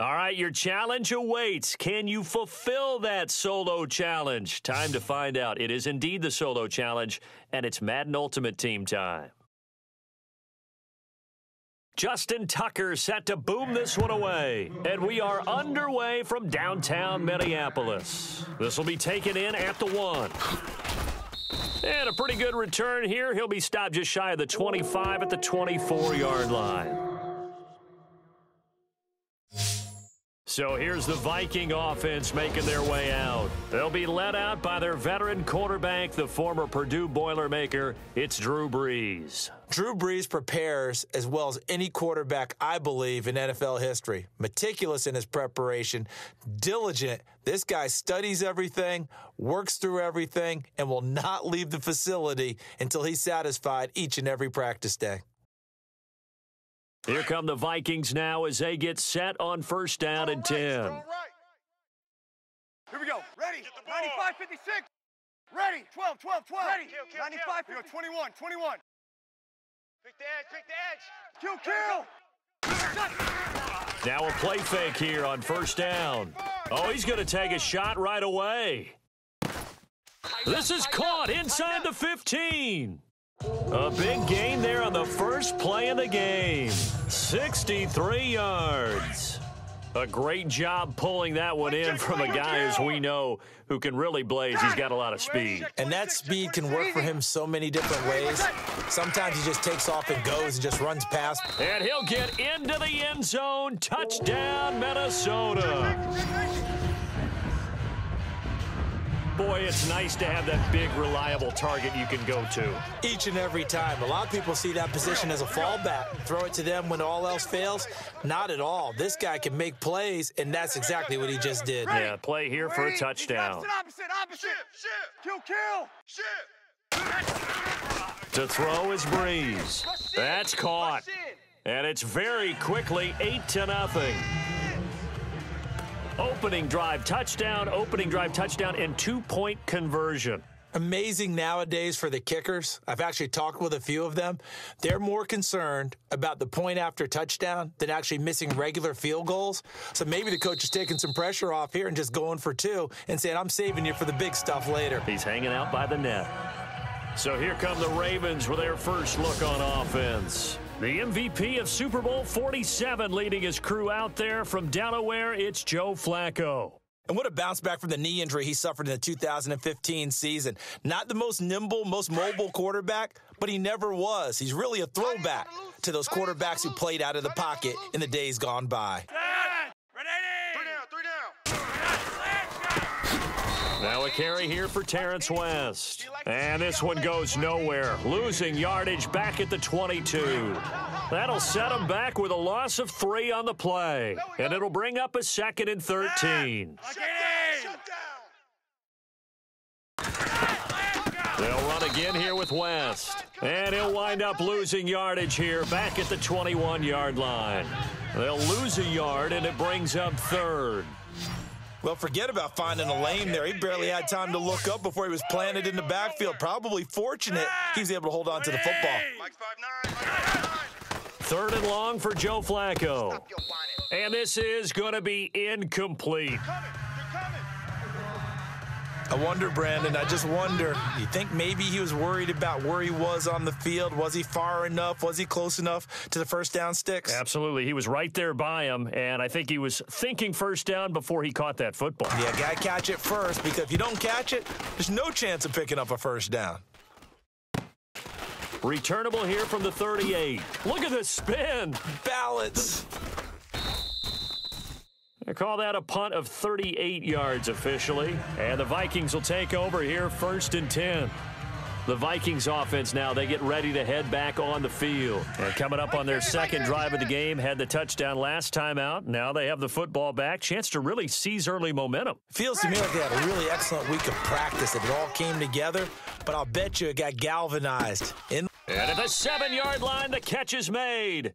All right, your challenge awaits. Can you fulfill that solo challenge? Time to find out. It is indeed the solo challenge, and it's Madden Ultimate Team time. Justin Tucker set to boom this one away. And we are underway from downtown Minneapolis. This will be taken in at the one. And a pretty good return here. He'll be stopped just shy of the 25 at the 24 yard line. So here's the Viking offense making their way out. They'll be led out by their veteran quarterback, the former Purdue Boilermaker. It's Drew Brees. Drew Brees prepares as well as any quarterback, I believe, in NFL history. Meticulous in his preparation, diligent. This guy studies everything, works through everything, and will not leave the facility until he's satisfied each and every practice day. Here come the Vikings now as they get set on first down and 10. Right. Here we go. Ready. 95 56. Ready. 12 12 12. Ready. Kill, kill, 95 kill. 21 21. Pick the edge. Pick the edge. Kill kill. Now a play fake here on first down. Oh, he's going to take a shot right away. This is caught inside the 15. A big gain there on the first play of the game. 63 yards. A great job pulling that one in from a guy, as we know, who can really blaze. He's got a lot of speed. And that speed can work for him so many different ways. Sometimes he just takes off and goes and just runs past. And he'll get into the end zone. Touchdown, Minnesota. Boy, it's nice to have that big, reliable target you can go to. Each and every time. A lot of people see that position as a fallback. Throw it to them when all else fails. Not at all. This guy can make plays, and that's exactly what he just did. Yeah, play here for a touchdown. Opposite, opposite, Kill, kill. To throw is Brees. That's caught. And it's very quickly 8 to nothing. Opening drive touchdown, opening drive touchdown, and two point conversion. Amazing nowadays for the kickers. I've actually talked with a few of them. They're more concerned about the point after touchdown than actually missing regular field goals. So maybe the coach is taking some pressure off here and just going for two and saying, I'm saving you for the big stuff later. He's hanging out by the net. So here come the Ravens with their first look on offense. The MVP of Super Bowl 47 leading his crew out there from Delaware, it's Joe Flacco. And what a bounce back from the knee injury he suffered in the 2015 season. Not the most nimble, most mobile quarterback, but he never was. He's really a throwback to those quarterbacks who played out of the pocket in the days gone by. Now a carry here for Terrance West. And this one goes nowhere. Losing yardage back at the 22. That'll set him back with a loss of three on the play. And it'll bring up a second and 13. They'll run again here with West. And he'll wind up losing yardage here back at the 21-yard line. They'll lose a yard, and it brings up third. Well, forget about finding a lane there. He barely had time to look up before he was planted in the backfield. Probably fortunate he was able to hold on to the football. Third and long for Joe Flacco. And this is going to be incomplete. I wonder, Brandon, I just wonder, you think maybe he was worried about where he was on the field? Was he far enough? Was he close enough to the first down sticks? Absolutely. He was right there by him, and I think he was thinking first down before he caught that football. Yeah, got to catch it first because if you don't catch it, there's no chance of picking up a first down. Returnable here from the 38. Look at the spin. Balance. They call that a punt of 38 yards officially. And the Vikings will take over here first and 10. The Vikings offense now, they get ready to head back on the field. And coming up on their second drive of the game, had the touchdown last time out. Now they have the football back. Chance to really seize early momentum. Feels to me like they had a really excellent week of practice. It all came together, but I'll bet you it got galvanized. In and at the seven-yard line, the catch is made.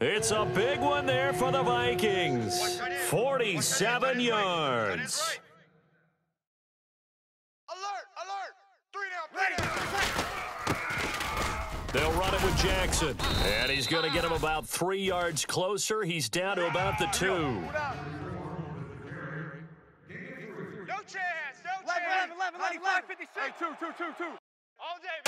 It's a big one there for the Vikings. 47 yards. Alert, alert. Three down, three They'll run it with Jackson. And he's going to get him about three yards closer. He's down to about the two. No chance, no chance. 11, 11, 95, 56. Hey, two, two, two, two. All day,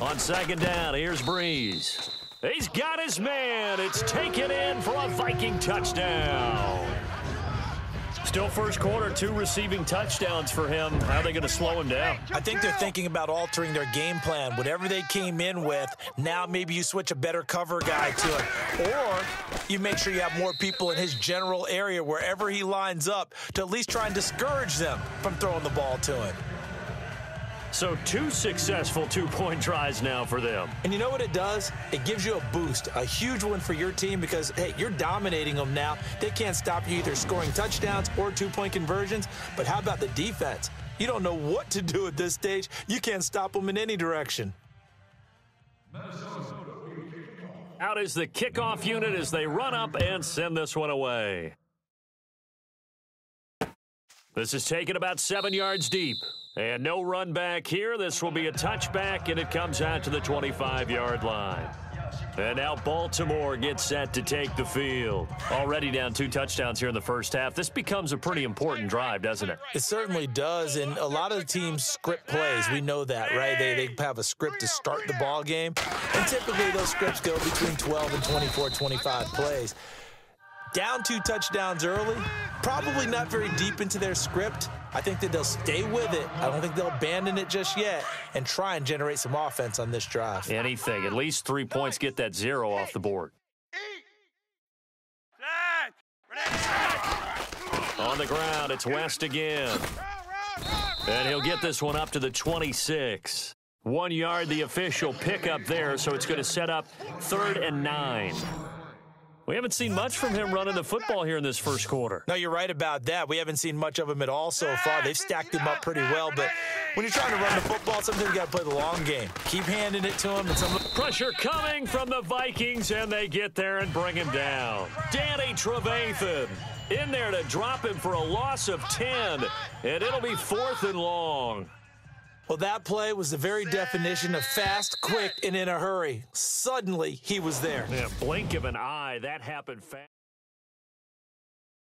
On second down, here's Brees. He's got his man. It's taken in for a Viking touchdown. Still first quarter, two receiving touchdowns for him. How are they going to slow him down? I think they're thinking about altering their game plan. Whatever they came in with, now maybe you switch a better cover guy to it. Or you make sure you have more people in his general area wherever he lines up to at least try and discourage them from throwing the ball to him. So two successful two-point tries now for them. And you know what it does? It gives you a boost, a huge one for your team because, hey, you're dominating them now. They can't stop you either scoring touchdowns or two-point conversions. But how about the defense? You don't know what to do at this stage. You can't stop them in any direction. Out is the kickoff unit as they run up and send this one away. This is taken about seven yards deep. And no run back here. This will be a touchback, and it comes out to the 25-yard line. And now Baltimore gets set to take the field. Already down two touchdowns here in the first half. This becomes a pretty important drive, doesn't it? It certainly does. And a lot of the teams script plays. We know that, right? They, they have a script to start the ball game. And typically those scripts go between 12 and 24, 25 plays. Down two touchdowns early, probably not very deep into their script. I think that they'll stay with it. I don't think they'll abandon it just yet and try and generate some offense on this drive. Anything. At least three points get that zero off the board. On the ground, it's West again. And he'll get this one up to the 26. One yard, the official pickup there, so it's going to set up third and nine. We haven't seen much from him running the football here in this first quarter. No, you're right about that. We haven't seen much of him at all so far. They've stacked him up pretty well, but when you're trying to run the football, sometimes you got to play the long game. Keep handing it to him. And some Pressure coming from the Vikings, and they get there and bring him down. Danny Trevathan in there to drop him for a loss of 10, and it'll be fourth and long. Well, that play was the very definition of fast, quick, and in a hurry. Suddenly, he was there. Yeah, blink of an eye, that happened fast.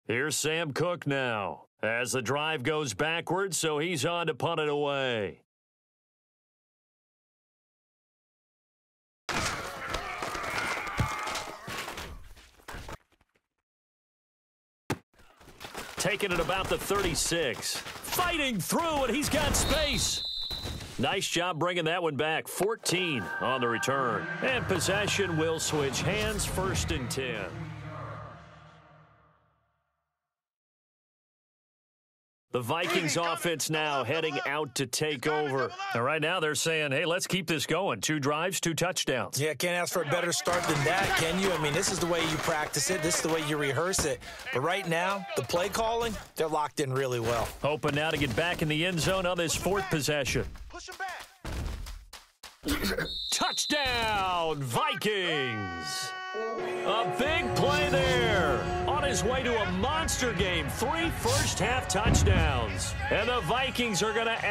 Here's Sam Koch now as the drive goes backwards, so he's on to punt it away. Taking it about the 36. Fighting through, and he's got space. Nice job bringing that one back. 14 on the return. And possession will switch hands first and 10. The Vikings offense now heading out to take over. And right now they're saying, hey, let's keep this going. Two drives, two touchdowns. Yeah, can't ask for a better start than that, can you? I mean, this is the way you practice it. This is the way you rehearse it. But right now, the play calling, they're locked in really well. Hoping now to get back in the end zone on this fourth possession. Push him back. Touchdown, Vikings! A big play there. On his way to a monster game. Three first half touchdowns. And the Vikings are going to